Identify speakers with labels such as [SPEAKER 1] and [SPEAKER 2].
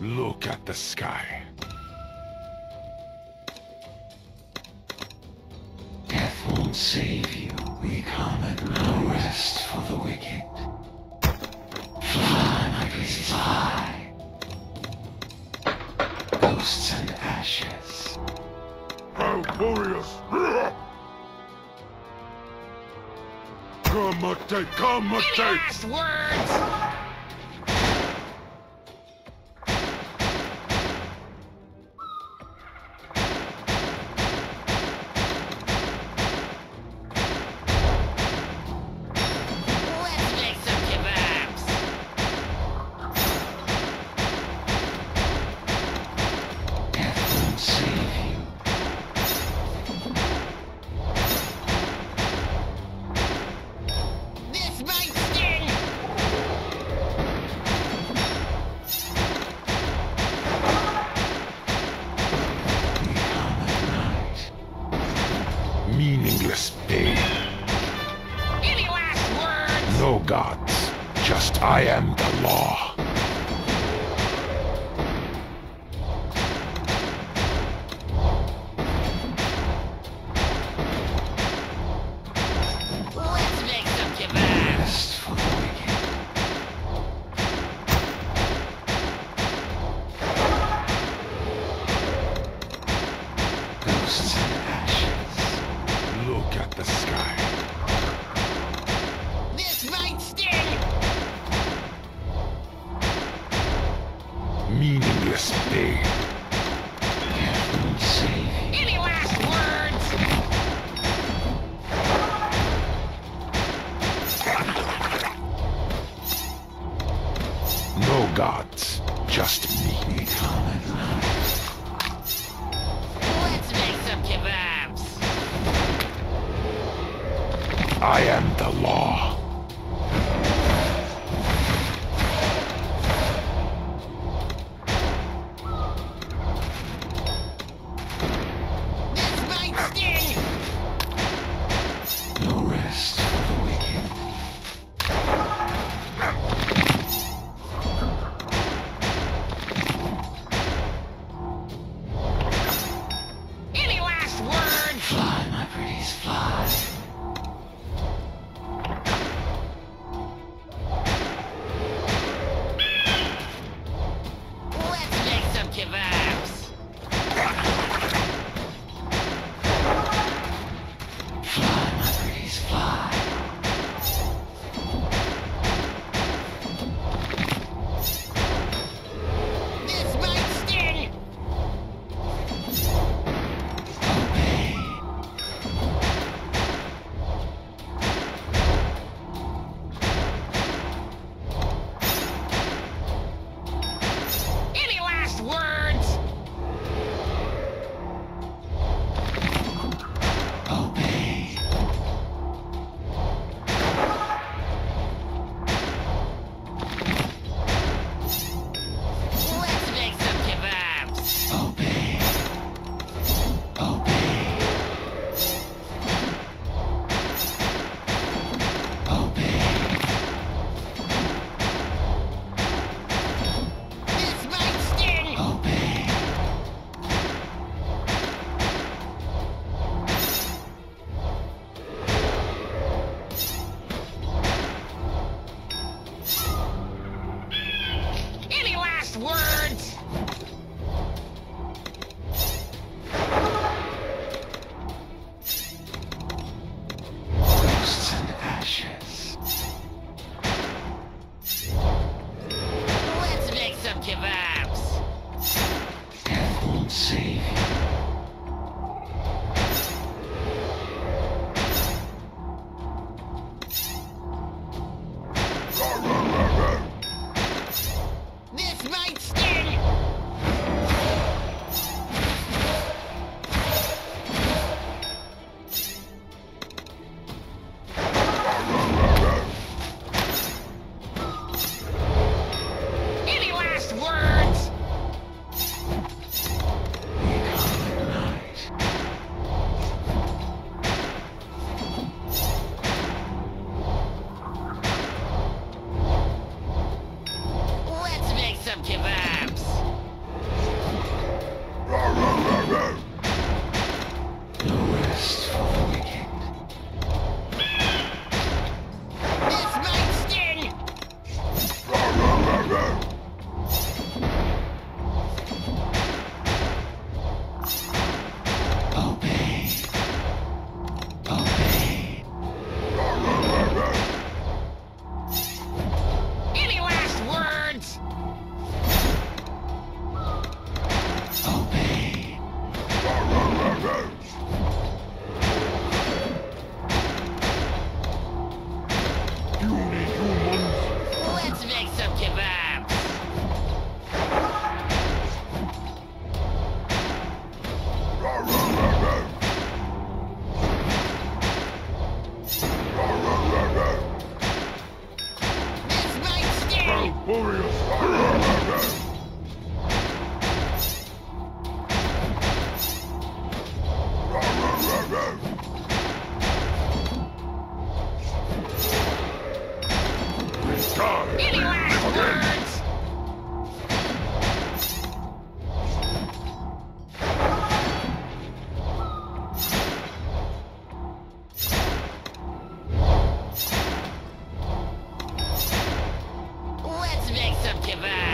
[SPEAKER 1] Look at the sky.
[SPEAKER 2] Death won't save you. We come at no rest for the wicked. Fly, my pretty, fly. Ghosts and ashes.
[SPEAKER 1] Proud warriors! Comate, comate!
[SPEAKER 3] Last words!
[SPEAKER 1] No gods. Just I am the law.
[SPEAKER 2] I am the law. give up.
[SPEAKER 3] now Last words? Let's make some kebabs!